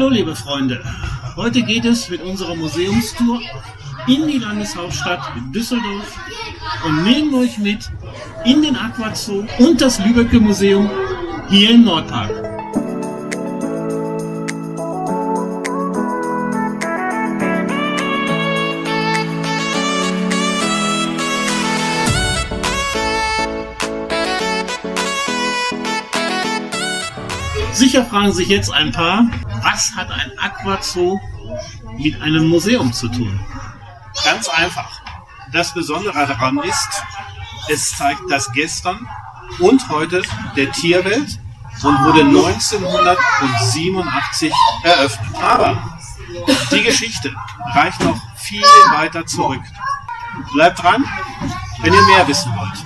Hallo liebe Freunde, heute geht es mit unserer Museumstour in die Landeshauptstadt Düsseldorf und nehmen euch mit in den Aquazoo und das Lübecker Museum hier im Nordpark. Sicher fragen sich jetzt ein paar, was hat ein Aquazoo mit einem Museum zu tun? Ganz einfach. Das Besondere daran ist, es zeigt das Gestern und heute der Tierwelt und wurde 1987 eröffnet. Aber die Geschichte reicht noch viel weiter zurück. Bleibt dran, wenn ihr mehr wissen wollt.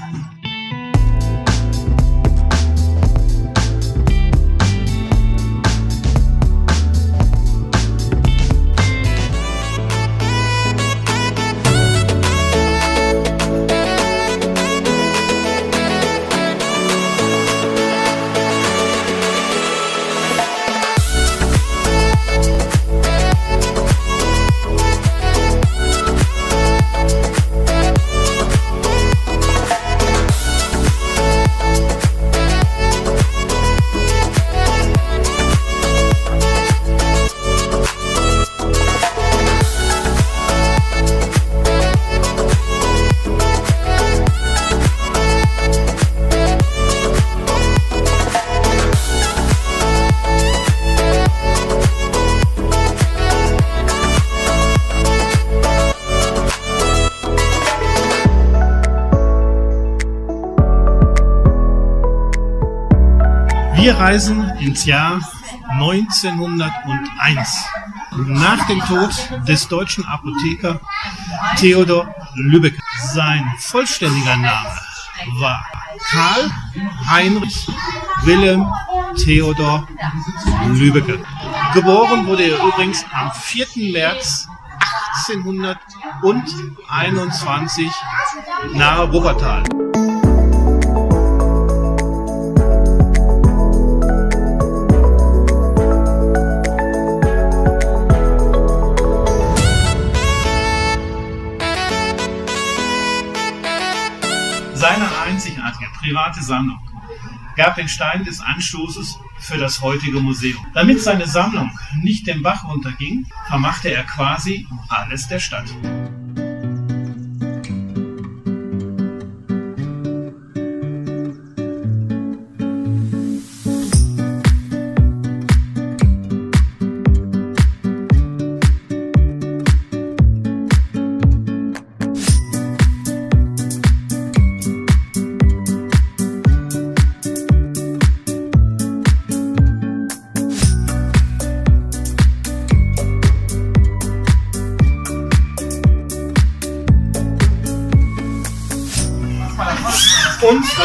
Wir reisen ins Jahr 1901. Nach dem Tod des deutschen Apotheker Theodor Lübeck. Sein vollständiger Name war Karl Heinrich Wilhelm Theodor Lübeck. Geboren wurde er übrigens am 4. März 1821 nahe Wuppertal. Private Sammlung gab den Stein des Anstoßes für das heutige Museum. Damit seine Sammlung nicht dem Bach runterging, vermachte er quasi alles der Stadt.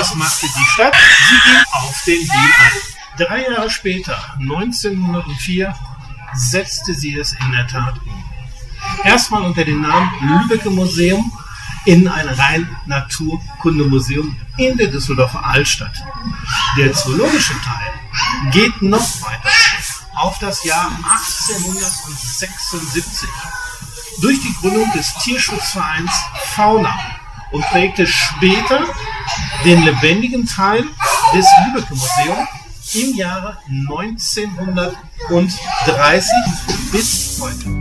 Was machte die Stadt? Sie ging auf den Deal ein. Drei Jahre später, 1904, setzte sie es in der Tat um. Erstmal unter dem Namen Lübecker Museum in ein rein Naturkundemuseum in der Düsseldorfer Altstadt. Der zoologische Teil geht noch weiter auf das Jahr 1876 durch die Gründung des Tierschutzvereins Fauna und prägte später den lebendigen Teil des Lübecker Museums im Jahre 1930 bis heute.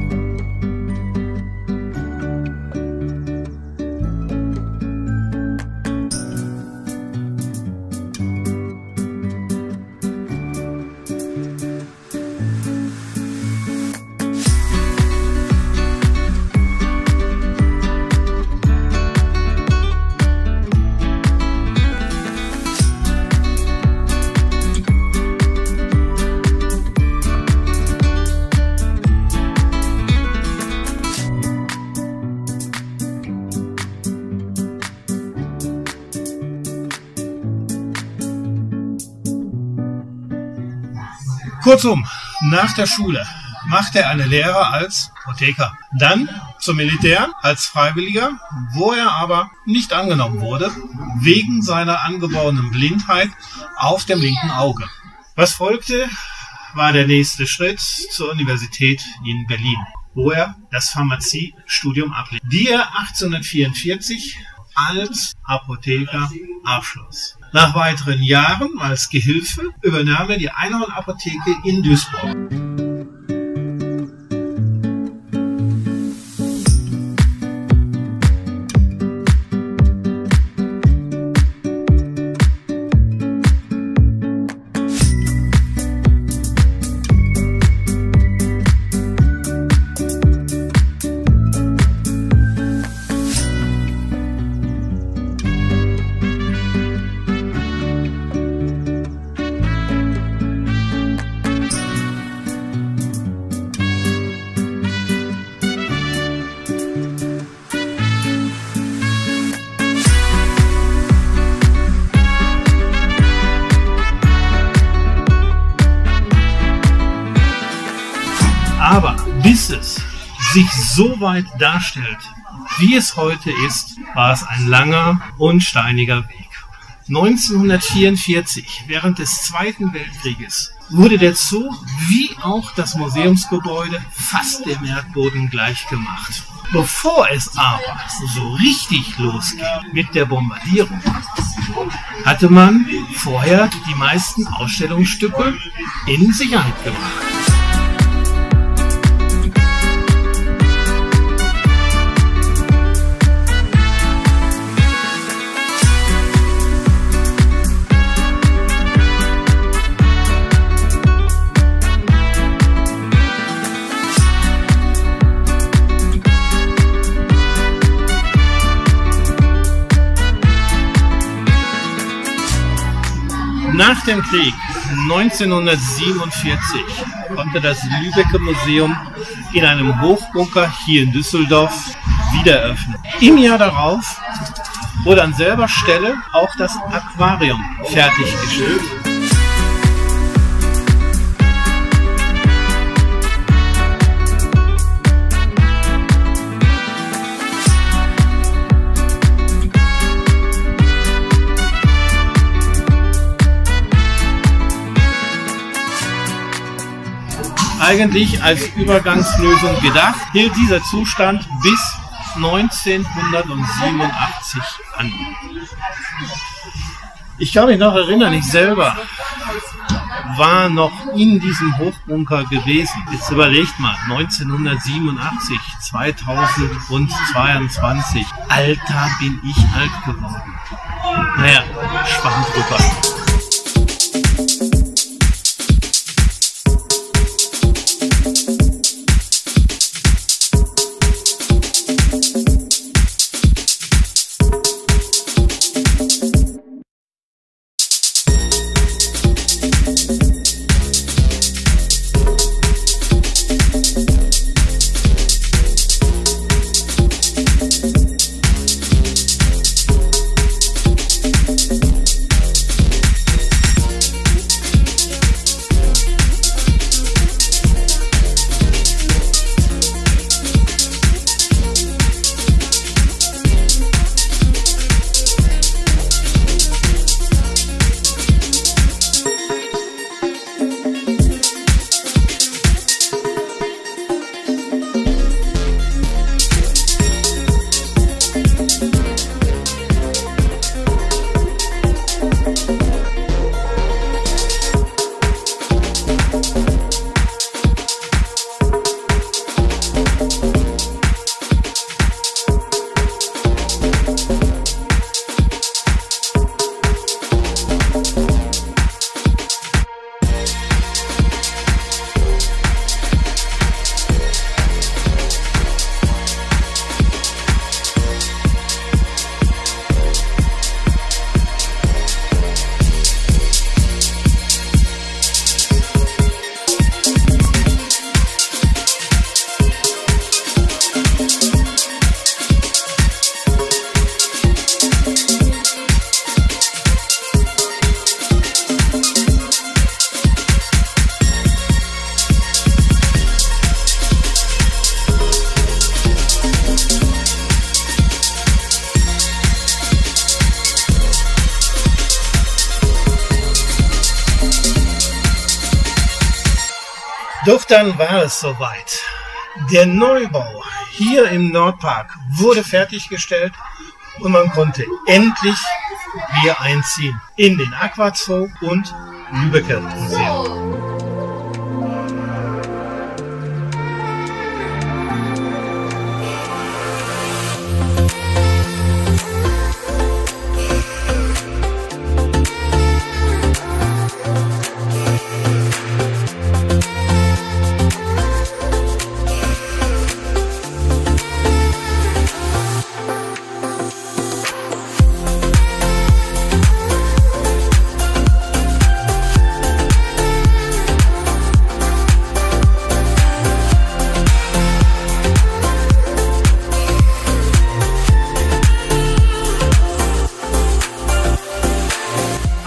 Kurzum, nach der Schule machte er eine Lehre als Apotheker. Dann zum Militär als Freiwilliger, wo er aber nicht angenommen wurde, wegen seiner angeborenen Blindheit auf dem linken Auge. Was folgte, war der nächste Schritt zur Universität in Berlin, wo er das Pharmaziestudium ablief, die er 1844 als Apotheker abschloss. Nach weiteren Jahren als Gehilfe übernahm er die Einhorn Apotheke in Duisburg. Bis es sich so weit darstellt, wie es heute ist, war es ein langer und steiniger Weg. 1944, während des Zweiten Weltkrieges, wurde der Zoo wie auch das Museumsgebäude fast dem Erdboden gleichgemacht. Bevor es aber so richtig losging mit der Bombardierung, hatte man vorher die meisten Ausstellungsstücke in Sicherheit gebracht. Dem Krieg 1947 konnte das Lübecker Museum in einem Hochbunker hier in Düsseldorf wieder öffnen. Im Jahr darauf wurde an selber Stelle auch das Aquarium fertiggestellt. Eigentlich als Übergangslösung gedacht, hielt dieser Zustand bis 1987 an. Ich kann mich noch erinnern, ich selber war noch in diesem Hochbunker gewesen. Jetzt überlegt mal, 1987, 2022. Alter, bin ich alt geworden. Naja, spannend drüber. Doch dann war es soweit. Der Neubau hier im Nordpark wurde fertiggestellt und man konnte endlich hier einziehen in den Aquazoo und Lübecker Museum.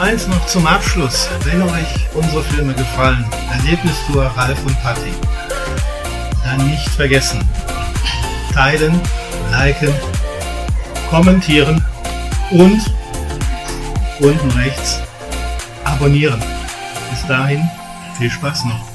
Eins noch zum Abschluss. Wenn euch unsere Filme gefallen, Erlebnistour Ralf und Patti, dann nicht vergessen. Teilen, liken, kommentieren und unten rechts abonnieren. Bis dahin viel Spaß noch.